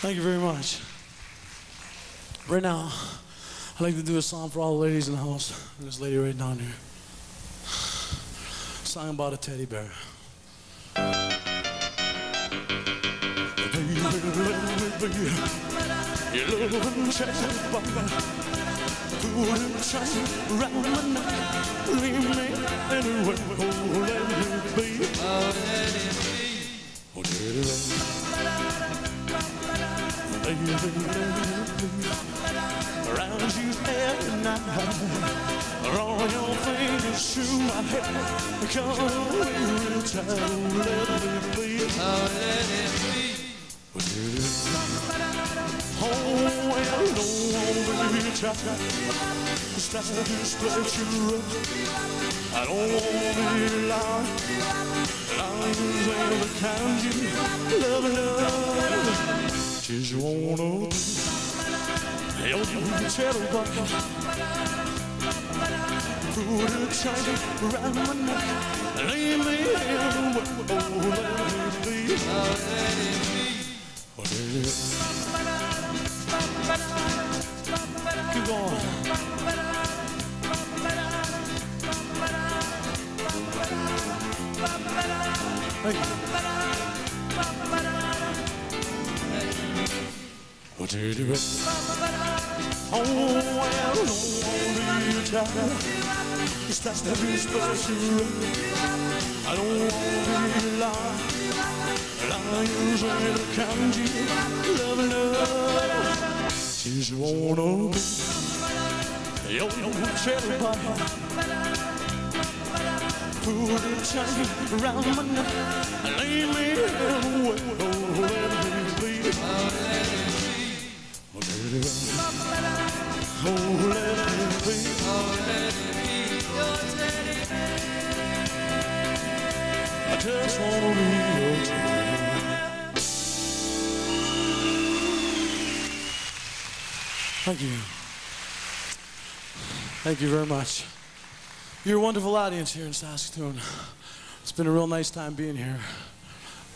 Thank you very much. Right now, I'd like to do a song for all the ladies in the house. This lady right down here. Song about a teddy bear. Loving Around you every night, roll your fingers through my hair. Come on, time, let it be. Oh let it be. Oh. Oh, well, no, baby, try. It's time to split you up. I don't want to be lying. Lying's the kind you love, love. Be. Hell, you tell what. Put a chain around my neck. Lay me in. Oh, let it be. Let it be. Keep going. Thank you. What do you do? Oh, well, be tired. It's that's the best special. I don't want to be the kind you love, love. Just wanna be your cherry pie. Put a chain around my neck, lay me in. Oh, it be. Oh, let it be. Thank you. Thank you very much. You're a wonderful audience here in Saskatoon. It's been a real nice time being here.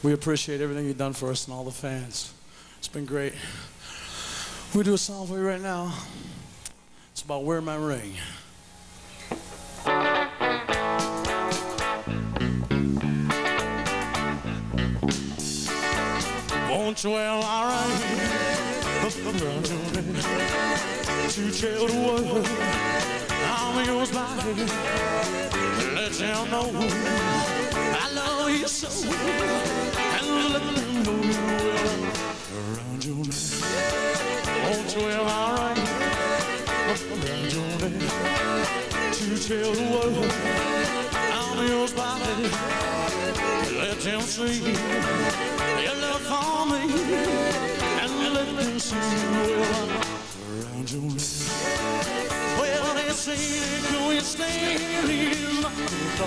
We appreciate everything you've done for us and all the fans. It's been great. We do a song for you right now. It's about Wear My Ring. Won't you wear my ring to tell the world I'm yours by let them know I love you so and let them know let them see your love for me and let them see you well around your neck well, they say staying is not the.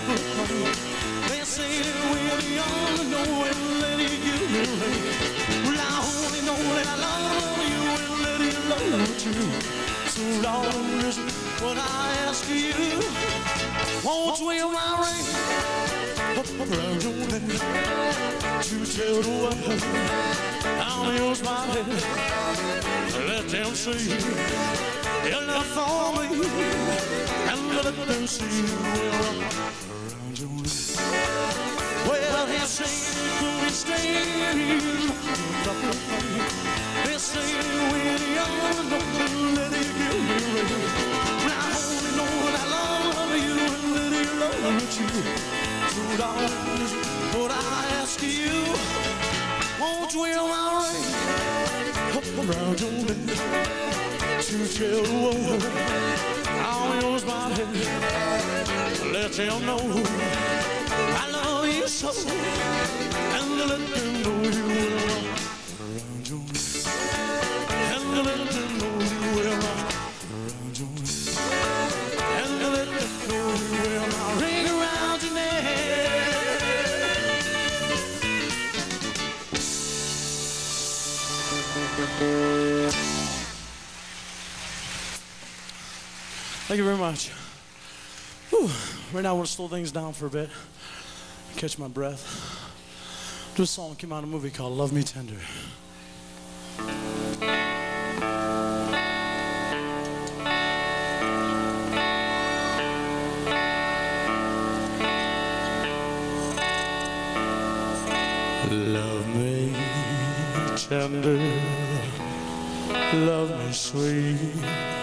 They say we're the only know and let it give me. Well, I only know that I love you and let it love you. So Lord, listen what I ask of you. Won't you wear around your neck to tell the world I'm yours, my head. Let them see love for me and let them see you around your neck. Well, they say you're staying They say we're young, let it yours by head. Let them know Thank you very much. Whew. Right now, I want to slow things down for a bit, catch my breath. This song came out of a movie called Love Me Tender. Love me tender, love me sweet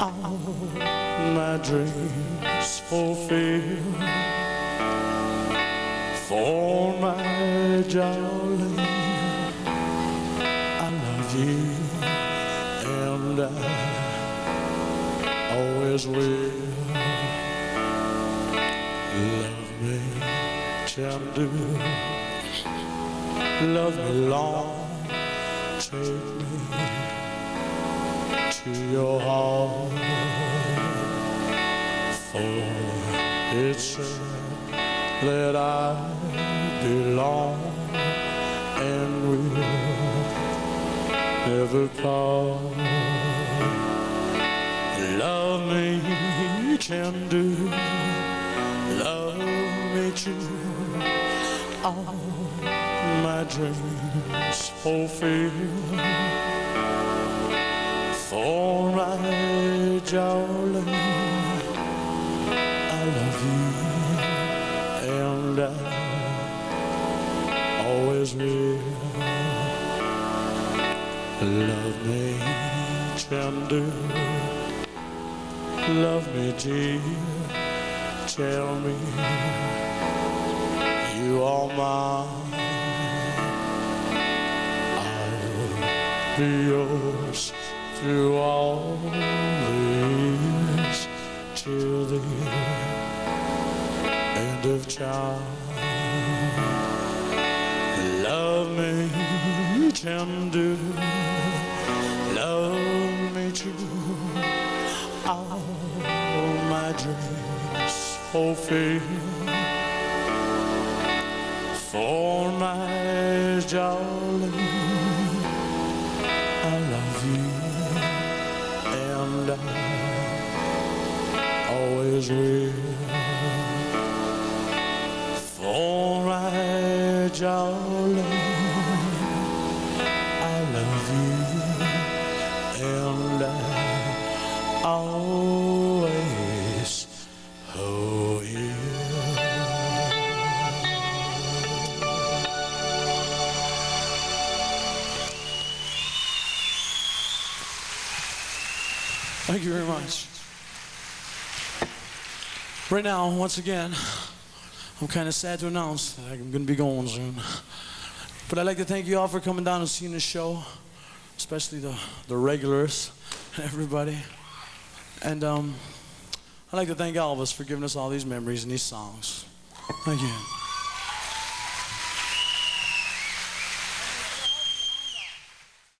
All my dreams fulfill for my darling. I love you, and I always will. Love me tender love me long, take me to your heart, for it's that I belong and will never part. Love me tender, love me true. All my dreams fulfill for my darling. I love you and I always will. Love me tender, love me dear. Tell me you are mine. be yours through all the years till the end of time. Love me tender, love me true. All my dreams fulfill for my darling. I always. For my darling, I love you and I always will. Thank you very much. Right now, once again, I'm kind of sad to announce that I'm going to be going soon. But I'd like to thank you all for coming down and seeing the show, especially the, the regulars, and everybody. And um, I'd like to thank all of us for giving us all these memories and these songs. Thank you.